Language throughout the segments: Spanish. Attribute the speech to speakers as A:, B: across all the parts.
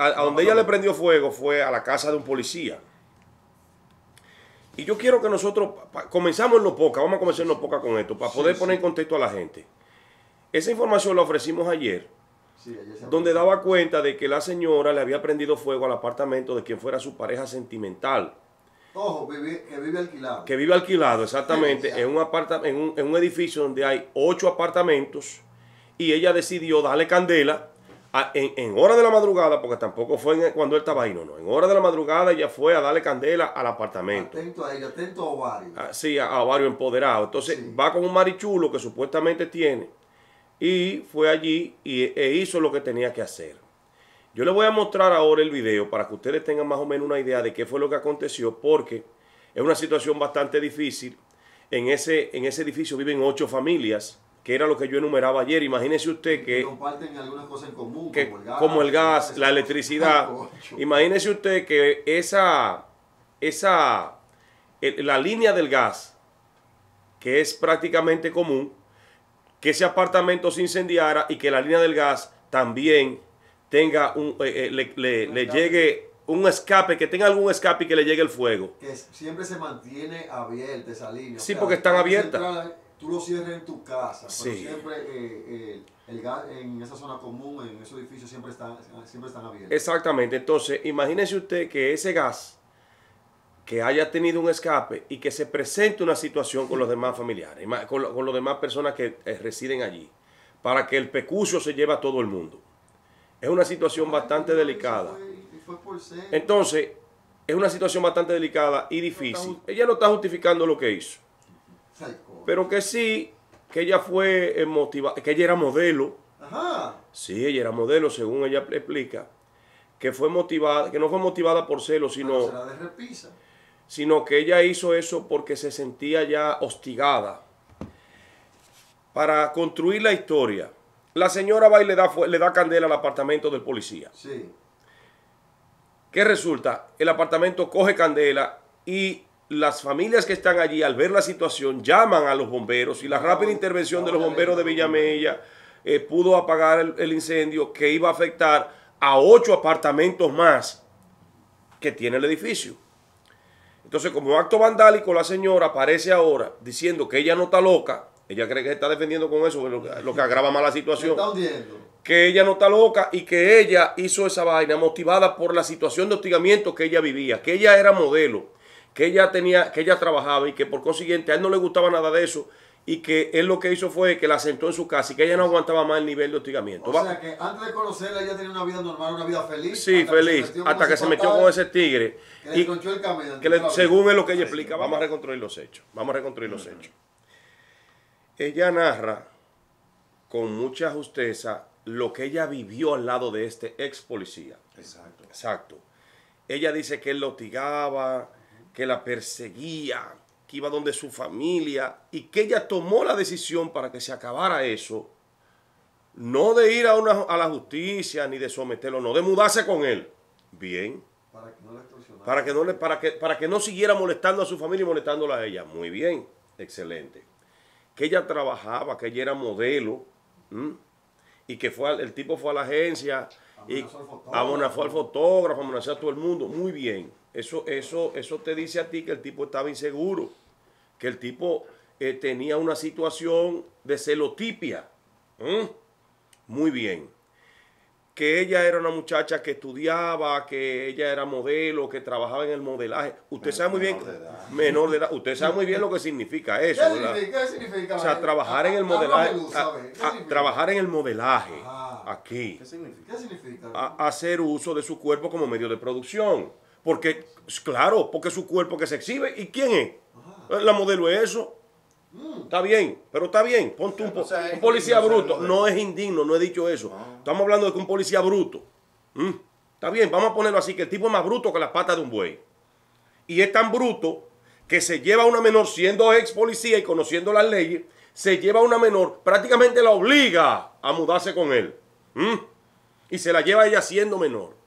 A: a, donde ella le prendió fuego fue a la casa de un policía. Y yo quiero que nosotros comenzamos en lo poca, vamos a comenzar en lo poca con esto, para poder poner en contexto a la gente. Esa información la ofrecimos ayer, donde daba cuenta de que la señora le había prendido fuego al apartamento de quien fuera su pareja sentimental.
B: Ojo, que vive alquilado.
A: Que vive alquilado, exactamente, en, un en, un, en un edificio donde hay ocho apartamentos y ella decidió darle candela en, hora de la madrugada, porque tampoco fue cuando él estaba ahí, no, no. En hora de la madrugada ella fue a darle candela al apartamento.
B: Atento a ella, atento a Ovario.
A: Ah, sí, a, Ovario empoderado. Entonces va con un marichulo que supuestamente tiene y fue allí y, e hizo lo que tenía que hacer. Yo les voy a mostrar ahora el video para que ustedes tengan más o menos una idea de qué fue lo que aconteció, porque es una situación bastante difícil. En ese, en ese edificio viven ocho familias que era lo que yo enumeraba ayer. Imagínese usted que...
B: Comparten algunas cosas en común,
A: como el gas, la electricidad. Imagínese usted que esa, esa, la línea del gas, que es prácticamente común, que ese apartamento se incendiara y que la línea del gas también tenga un, eh, eh, le, le llegue un escape, que tenga algún escape y que le llegue el fuego.
B: Que siempre se mantiene abierta esa línea.
A: Sí, porque están abiertas
B: tú lo cierres en tu casa, pero siempre eh, eh, el gas en esa zona común, en esos edificios, siempre están, siempre están abiertos.
A: Exactamente. Entonces, imagínese usted que ese gas que haya tenido un escape y que se presente una situación con los demás familiares, con, con las demás personas que eh, residen allí, para que el pecucio se lleve a todo el mundo. Es una situación bastante delicada. Entonces, es una situación bastante delicada y difícil. Ella no está justificando lo que hizo pero que sí, que ella fue eh, motivada, que ella era modelo. Ajá. Sí, ella era modelo, según ella explica, que fue motivada, que no fue motivada por celos, sino,
B: de
A: sino que ella hizo eso porque se sentía ya hostigada. Para construir la historia, la señora va y le da, le da candela al apartamento del policía.
B: Sí.
A: ¿Qué resulta? El apartamento coge candela y las familias que están allí al ver la situación llaman a los bomberos y la rápida intervención de los bomberos de Villamella eh, pudo apagar el, incendio que iba a afectar a ocho apartamentos más que tiene el edificio. Entonces, como acto vandálico, la señora aparece ahora diciendo que ella no está loca. Ella cree que se está defendiendo con eso, lo que, lo que agrava más la situación. Que ella no está loca y que ella hizo esa vaina motivada por la situación de hostigamiento que ella vivía, que ella era modelo que ella tenía, que ella trabajaba y que por consiguiente a él no le gustaba nada de eso y que él lo que hizo fue que la sentó en su casa y que ella no aguantaba más el nivel de hostigamiento.
B: O sea que antes de conocerla ella tenía una vida normal, una vida feliz.
A: Sí, feliz, hasta que se metió con ese tigre.
B: Que y, el camino.
A: Que según es lo que ella explica, vamos a reconstruir los hechos. Vamos a reconstruir los hechos. Ella narra con mucha justeza lo que ella vivió al lado de este ex policía.
B: Exacto.
A: Exacto. Ella dice que él lo hostigaba, que la perseguía, que iba donde su familia y que ella tomó la decisión para que se acabara eso, no de ir a, una, a la justicia ni de someterlo, no, de mudarse con él. Bien.
B: Para que no le
A: para que no, le, para que, para que no siguiera molestando a su familia y molestándola a ella. Muy bien, excelente. Que ella trabajaba, que ella era modelo y que fue el tipo fue a la agencia y amenazó al fotógrafo, amenazó a todo el mundo. Muy bien. Eso, eso, eso te dice a ti que el tipo estaba inseguro, que el tipo eh, tenía una situación de celotipia. Muy bien. Que ella era una muchacha que estudiaba, que ella era modelo, que trabajaba en el modelaje. Usted sabe muy bien, menor de edad, usted sabe muy bien lo que significa eso.
B: ¿Qué significa?
A: O sea, trabajar en el modelaje. trabajar en el modelaje. Aquí.
B: ¿Qué significa? ¿Qué significa?
A: hacer uso de su cuerpo como medio de producción. Porque, claro, porque es su cuerpo que se exhibe. ¿Y quién es? La modelo es eso. Mm. Está bien, pero está bien. Ponte un, policía bruto. No es indigno, no he dicho eso. Estamos hablando de que un policía bruto. Mm. Está bien, vamos a ponerlo así, que el tipo es más bruto que las patas de un buey. Y es tan bruto que se lleva a una menor siendo ex policía y conociendo las leyes, se lleva a una menor, prácticamente la obliga a mudarse con él. Mm. Y se la lleva ella siendo menor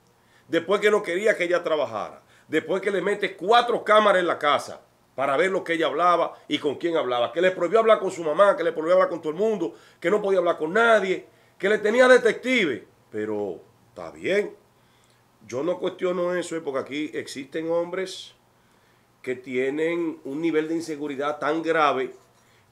A: después que no quería que ella trabajara, después que le mete cuatro cámaras en la casa para ver lo que ella hablaba y con quién hablaba, que le prohibió hablar con su mamá, que le prohibió hablar con todo el mundo, que no podía hablar con nadie, que le tenía detective, pero está bien. yo no cuestiono eso, porque aquí existen hombres que tienen un nivel de inseguridad tan grave,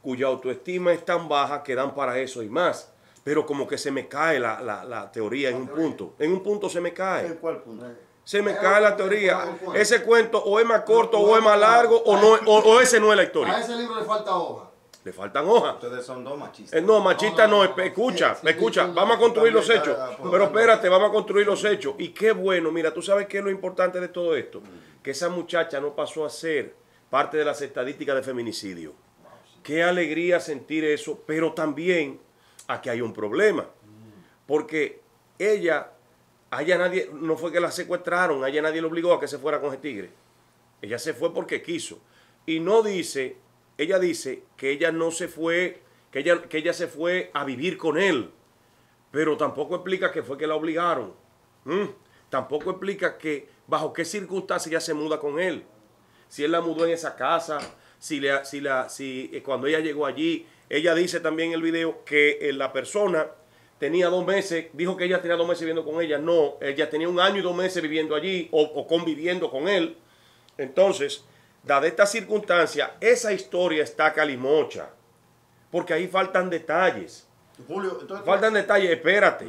A: cuya autoestima es tan baja que dan para eso y más. Pero como que se me cae la, teoría en un punto. En un punto se me cae. ¿En cuál punto? Se me cae la teoría. Ese cuento o es más corto o es más largo o, no, o, ese no es la historia.
B: A ese libro le falta hoja.
A: Le faltan hojas.
C: Ustedes son dos machistas.
A: Eh, no, machista no, escucha, escucha, vamos a construir los hechos. Pero espérate, vamos a construir los hechos. Y qué bueno, mira, tú sabes qué es lo importante de todo esto. Que esa muchacha no pasó a ser parte de las estadísticas de feminicidio. Qué alegría sentir eso, pero también aquí hay un problema. Porque ella, allá nadie, no fue que la secuestraron, allá nadie le obligó a que se fuera con ese tigre. Ella se fue porque quiso. Y no dice ella dice que ella no se fue, que ella, que ella se fue a vivir con él, pero tampoco explica que fue que la obligaron. Tampoco explica que bajo qué circunstancias ella se muda con él. Si él la mudó en esa casa, si, la, si, la, si eh, cuando ella llegó allí, ella dice también en el video que eh, la persona tenía dos meses, dijo que ella tenía dos meses viviendo con ella. No, ella tenía un año y dos meses viviendo allí o, o conviviendo con él. Entonces, Dada esta circunstancia, esa historia está calimocha. Porque ahí faltan detalles. Julio, faltan detalles, espérate.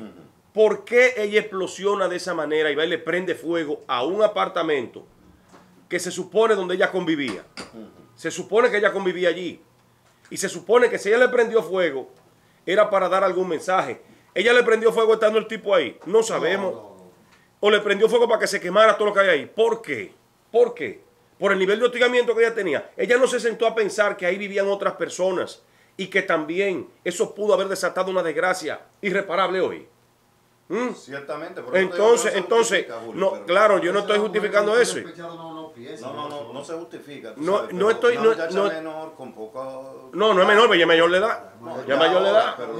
A: ¿Por qué ella explosiona de esa manera y va y le prende fuego a un apartamento que se supone donde ella convivía? Se supone que ella convivía allí. Y se supone que si ella le prendió fuego, era para dar algún mensaje. Ella le prendió fuego estando el tipo ahí. No sabemos. O le prendió fuego para que se quemara todo lo que hay ahí. ¿Por qué? ¿Por qué? por el nivel de hostigamiento que ella tenía, ella no se sentó a pensar que ahí vivían otras personas y que también eso pudo haber desatado una desgracia irreparable hoy.
C: ¿Mm? Ciertamente.
A: entonces, entonces, no, claro, yo no estoy justificando eso.
C: No, no, no, no se justifica.
A: No, no estoy, no,
C: no, menor con poco...
A: no, no es menor, pero ya mayor le da. Ya, mayor le da.
C: Pero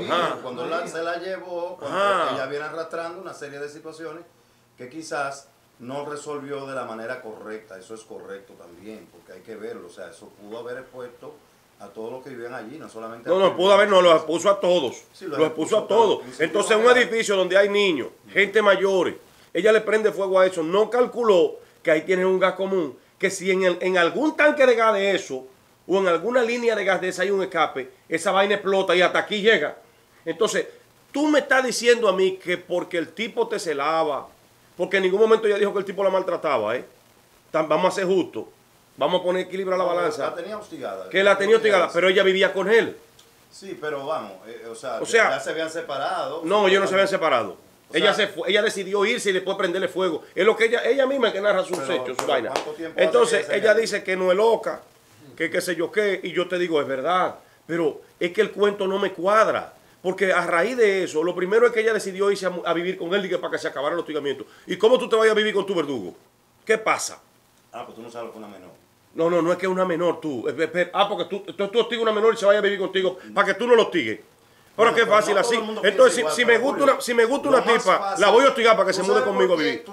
C: cuando la, se la llevó, cuando ella viene arrastrando una serie de situaciones que quizás no resolvió de la manera correcta, eso es correcto también, porque hay que verlo, o sea, eso pudo haber expuesto a todos los que vivían allí, no solamente
A: No, no, pudo haber, no, los expuso a todos, los expuso a todos. Entonces, en un edificio donde hay niños, gente mayores, ella le prende fuego a eso, no calculó que ahí tienen un gas común, que si en, en algún tanque de gas de eso, o en alguna línea de gas de esa hay un escape, esa vaina explota y hasta aquí llega. Entonces, tú me estás diciendo a mí que porque el tipo te celaba, porque en ningún momento ella dijo que el tipo la maltrataba, ¿eh? Vamos a ser justos. Vamos a poner equilibrio a la balanza.
C: La tenía hostigada.
A: Que la tenía hostigada, pero ella vivía con él.
C: Sí, pero vamos, eh, o, sea, ya se habían separado.
A: No, ellos no se habían separado. ella, se ella decidió irse y después prenderle fuego. Es lo que ella, ella misma que narra sus hechos, su vaina. Entonces, ella dice que no es loca, que qué sé yo qué, y yo te digo, es verdad. Pero es que el cuento no me cuadra. Porque a raíz de eso, lo primero es que ella decidió irse a, vivir con él y que para que se acabara el hostigamiento. ¿Y cómo tú te vayas a vivir con tu verdugo? ¿Qué pasa?
C: Ah, pues tú no sabes con una menor.
A: No, no, no es que es una menor tú. Ah, porque tú, tú, tú hostigas una menor y se vaya a vivir contigo para que tú no lo hostigues. Ahora qué fácil así. Entonces, si, me gusta una, si me gusta una tipa, la voy a hostigar para que se mude conmigo a vivir.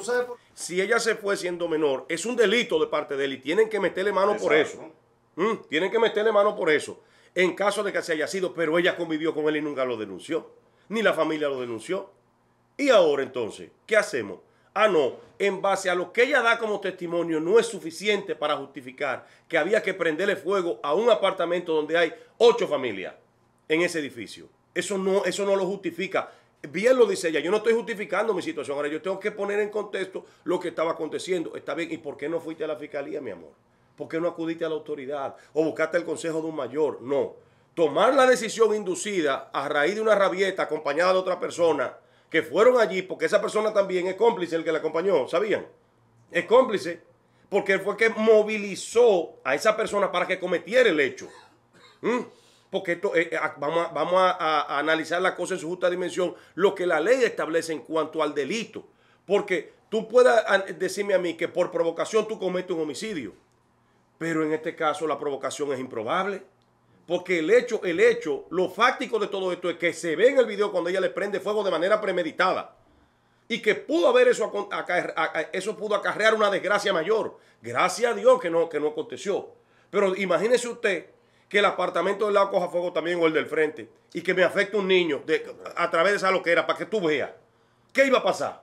A: Si ella se fue siendo menor, es un delito de parte de él y tienen que meterle mano por eso. ¿Mm? Tienen que meterle mano por eso en caso de que se haya sido, pero ella convivió con él y nunca lo denunció, ni la familia lo denunció. Y ahora entonces, ¿qué hacemos? Ah, no, en base a lo que ella da como testimonio no es suficiente para justificar que había que prenderle fuego a un apartamento donde hay ocho familias en ese edificio. Eso no, eso no lo justifica. Bien lo dice ella, yo no estoy justificando mi situación, ahora yo tengo que poner en contexto lo que estaba aconteciendo. Está bien, ¿y por qué no fuiste a la fiscalía, mi amor? ¿Por qué no acudiste a la autoridad o buscaste el consejo de un mayor? No. Tomar la decisión inducida a raíz de una rabieta acompañada de otra persona que fueron allí, porque esa persona también es cómplice el que la acompañó, ¿sabían? Es cómplice, porque fue que movilizó a esa persona para que cometiera el hecho. ¿Mm? Porque esto, eh, eh, vamos, a, vamos a, analizar la cosa en su justa dimensión, lo que la ley establece en cuanto al delito. Porque tú puedes decirme a mí que por provocación tú cometes un homicidio. Pero en este caso la provocación es improbable. Porque el hecho, el hecho, lo fáctico de todo esto es que se ve en el video cuando ella le prende fuego de manera premeditada. Y que pudo haber eso, eso pudo acarrear una desgracia mayor. Gracias a Dios que no, que no aconteció. Pero imagínese usted que el apartamento del lado coja fuego también o el del frente. Y que me afecte un niño de, a través de esa loquera para que tú veas. ¿Qué iba a pasar?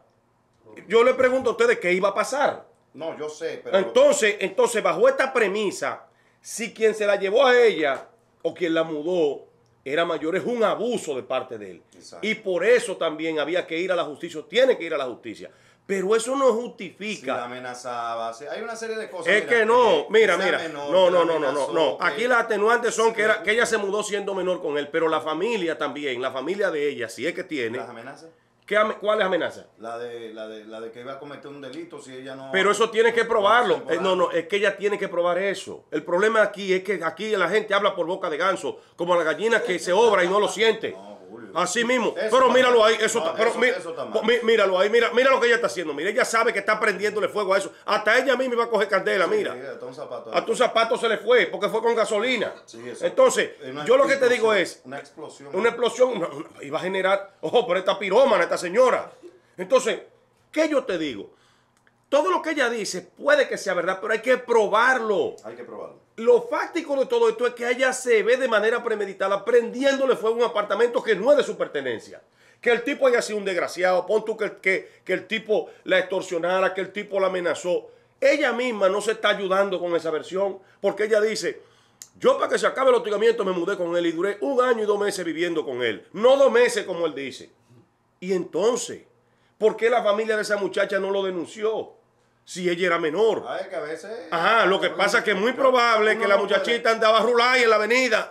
A: yo le pregunto a ustedes qué iba a pasar.
C: No, yo sé, pero...
A: Entonces, entonces, bajo esta premisa, si quien se la llevó a ella o quien la mudó era mayor, es un abuso de parte de él.
C: Exacto.
A: Y por eso también había que ir a la justicia, tiene que ir a la justicia. Pero eso no
C: Si la
A: justifica.
C: amenazaba, si- hay una serie de cosas.
A: es que no, mira, mira.
C: menor,
A: No, no, no, no, no, no. Aquí las atenuantes son
C: Sí,
A: que, era, que ella se mudó siendo menor con él, pero la familia también, la familia de ella, si es que tiene.
C: ¿Las amenazas?
A: ¿Qué ¿Cuál es amenaza?
C: La de, la, de, la de que iba a cometer un delito si ella no...
A: Pero eso tiene que probarlo.
C: No,
A: Eh, no, no, es que ella tiene que probar eso. El problema aquí es que aquí la gente habla por boca de ganso, como la gallina que se obra y no lo siente.
C: No.
A: Así mismo.
C: Eso
A: pero míralo ahí, eso,
C: No,
A: está, pero
C: eso-
A: mi-
C: eso está mal.
A: míralo ahí, mira, mira lo que ella está haciendo. Mira, ella sabe que está prendiéndole fuego a eso. Hasta ella misma iba a coger candela,
C: Sí,
A: mira.
C: hasta un zapato.
A: Se le fue porque fue con gasolina.
C: Sí, eso.
A: Entonces, yo lo que te digo es,
C: Una explosión.
A: una explosión una- una- iba a generar, ojo, pero esta pirómana, esta señora. Entonces, ¿qué yo te digo? Todo lo que ella dice puede que sea verdad, pero hay que probarlo.
C: Hay que probarlo.
A: Lo fáctico de todo esto es que ella se ve de manera premeditada prendiéndole fuego a un apartamento que no es de su pertenencia. Que el tipo haya sido un desgraciado, pon tú que, que, el tipo la extorsionara, que el tipo la amenazó. Ella misma no se está ayudando con esa versión porque ella dice, yo para que se acabe el hostigamiento me mudé con él y duré un año y dos meses viviendo con él. No dos meses como él dice. Y entonces, ¿por qué la familia de esa muchacha no lo denunció? Si ella era menor.
C: Ay, que a veces...
A: Ajá, lo que pasa es que es muy probable que la muchachita andaba rulada en la avenida